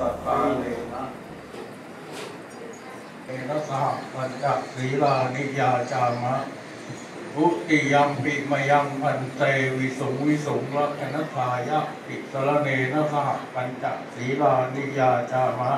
สัตตาเลนะเอนะสหปัญจศีลานิยาจามะทุติยมปิมยังพันเตวิสุงวิสุงรักนัทายะปิสรเนนะสหปัญจศีลานิยาจามะ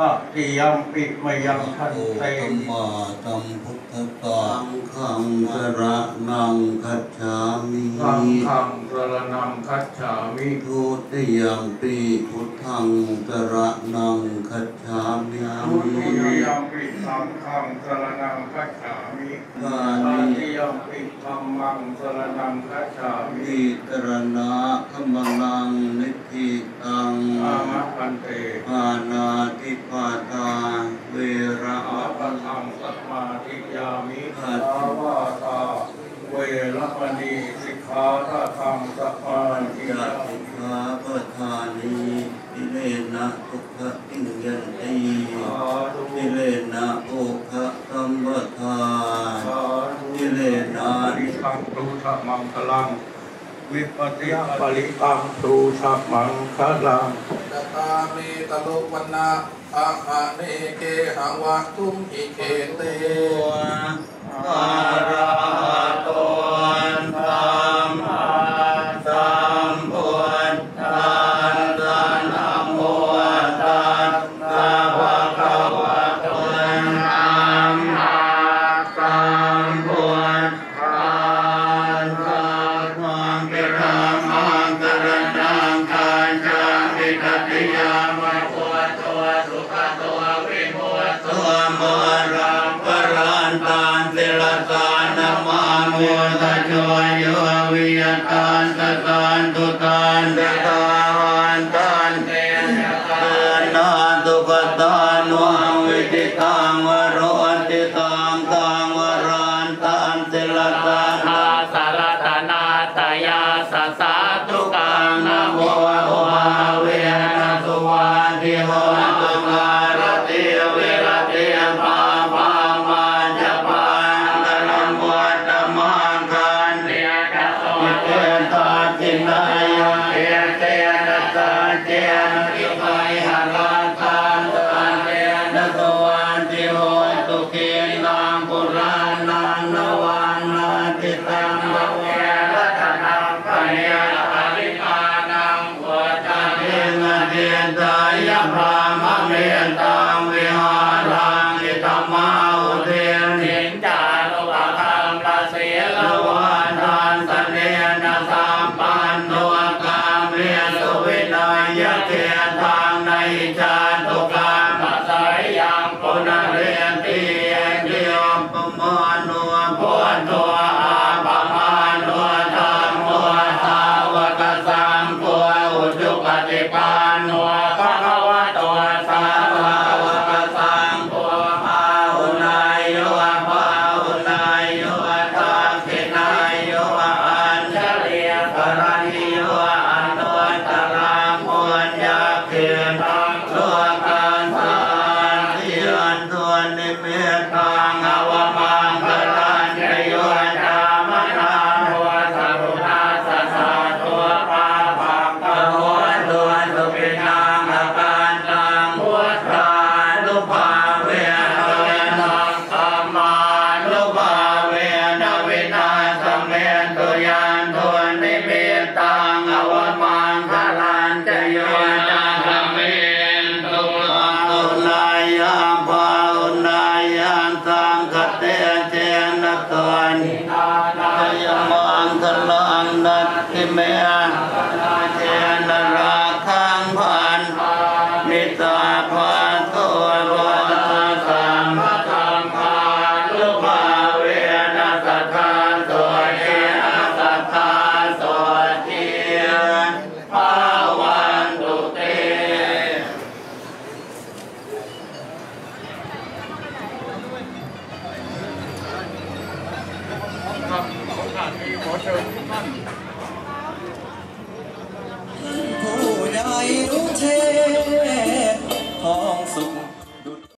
อะติยมปิมยังพันโอเตตัมมาตัมพุทธตังขังสระนังคัจฉามิสังฆังสรนังคัจฉามิทุติยัมปีพุทธังสระนังคัจฉามิทุติยมปิสังฆังสรนังคัจฉามิกาตานิติ ยมปิธรรมังสรนังคัจฉามิอิตรณะขมลังนิพพิตังอามะพันเตปานาติปาตาเวระอาอะปะทังสัมมาทิยามิสาวาตาเวรมณีสิกขาทาทังสัมมาทิยะยาติมิคาปทานีอิเลนะทุกขติงยันติสาธุอิเลนะโอคะสัมปทาสาธุอิ เลนะปริทังตุสัมมังคลัง วิปติปริตังตุสัมมังคลังตตามิตโลวันนาอะหะเนเกหังวะทุมอิเกเต ตานติลตานมานุตโจโยวิยตานตตานตุตาน รานานวันนาติตัง นิ ทิเมเจนราคังพันนิตาภาตัวโรสัมภทังภาลุภาเวนะสัทธาตัวเอนะสัทธาตัวเทียนภาวันตุเตครับขอเชิญทุกท่าน